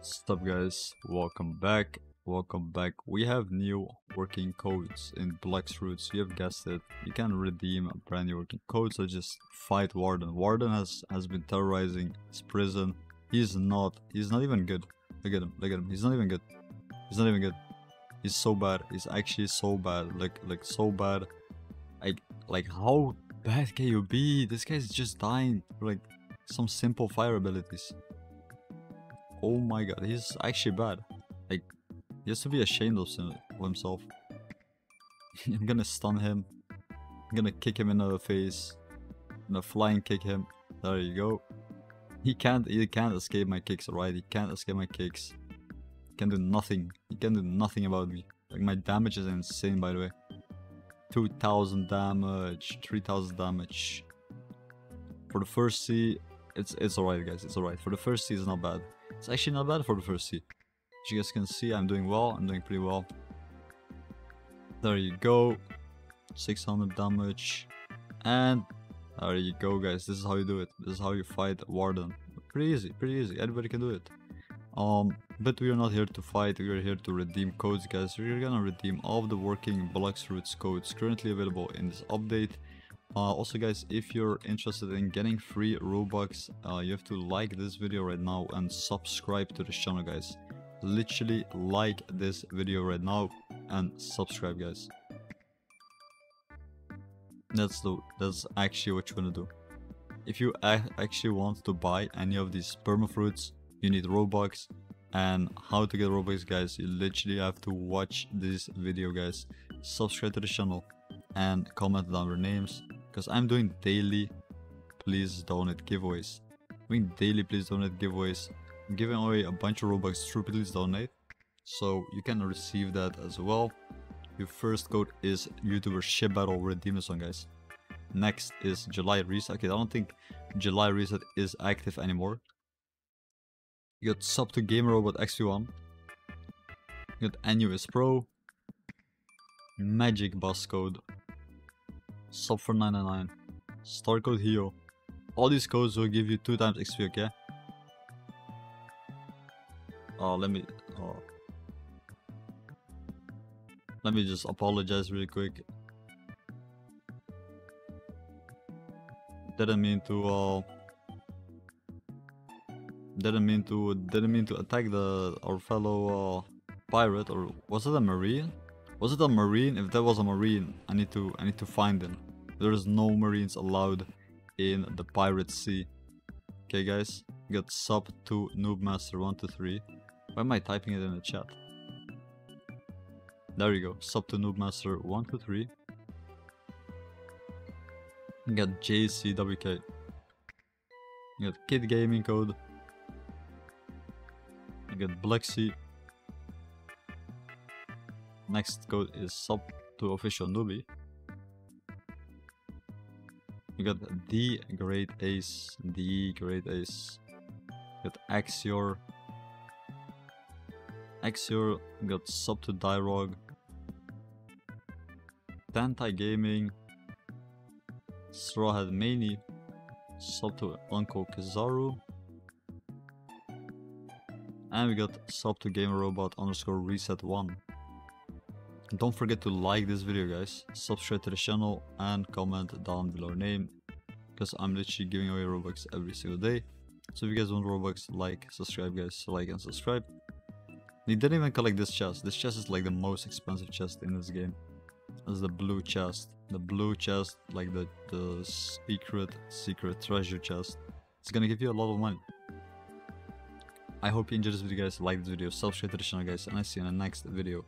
What's up guys, welcome back, welcome back. We have new working codes in Blox Fruits, you have guessed it. You can redeem a brand new working code, so just fight Warden. Warden has, has been terrorizing his prison. He's not, he's not even good. Look at him, look at him, he's not even good. He's not even good. He's so bad, he's actually so bad, like, like so bad. Like, like how bad can you be? This guy's just dying for like some simple fire abilities. Oh my god, he's actually bad. Like, he has to be ashamed of himself. I'm gonna stun him. I'm gonna kick him in the face. I'm gonna flying kick him. There you go. He can't, he can't escape my kicks, alright? He can't escape my kicks. He can do nothing. He can do nothing about me. Like, my damage is insane, by the way. 2000 damage, 3000 damage. For the first C, it's it's alright guys, it's alright. For the first C, it's not bad. It's actually not bad for the first C. As you guys can see, I'm doing well. I'm doing pretty well. There you go. 600 damage. And there you go, guys. This is how you do it. This is how you fight Warden. Pretty easy, pretty easy. Anybody can do it. Um, but we are not here to fight. We are here to redeem codes, guys. We're gonna redeem all of the working Blox Fruit codes currently available in this update. Uh, also guys, if you're interested in getting free Robux, uh, you have to like this video right now and subscribe to the channel guys. Literally like this video right now and subscribe guys. That's the that's actually what you want to do. If you actually want to buy any of these permafruits, you need Robux. And how to get Robux guys, you literally have to watch this video guys. Subscribe to the channel and comment down your names because I'm doing daily please donate giveaways. doing daily please donate giveaways. I'm giving away a bunch of Robux through please donate. So you can receive that as well. Your first code is YouTuber Ship Battle Redeem this one guys. Next is July Reset. Okay, I don't think July Reset is active anymore. You got Sub to Gamer Robot XP1. You got NUS Pro. Magic Bus Code sub for 999, star code HEO. All these codes will give you 2 times XP, okay? Oh, let me... Oh. Let me just apologize really quick. Didn't mean to, uh... Didn't mean to, didn't mean to attack the, our fellow, uh, pirate, or was it a marine? Was it a marine? If that was a marine, I need to I need to find him. There's no marines allowed in the pirate sea. Okay guys, got sub to noobmaster123. Why am I typing it in the chat? There you go, sub to noobmaster123. Got JCWK. You got Kitt Gaming Code. You got Blacksea. Next code is sub to official newbie. You got the great ace, the great ace. You got Axior. Axior got sub to Daigrock. Tantai Gaming. Strawhat Maine. Sub to Uncle Kizaru. And we got sub to Gamer Robot underscore reset 1. Don't forget to like this video guys, subscribe to the channel and comment down below name because I'm literally giving away Robux every single day. So if you guys want Robux, like, subscribe guys, like and subscribe. He didn't even collect this chest. This chest is like the most expensive chest in this game. Is the blue chest. The blue chest, like the, the secret, secret treasure chest. It's gonna give you a lot of money. I hope you enjoyed this video guys, like this video, subscribe to the channel guys, and I see you in the next video.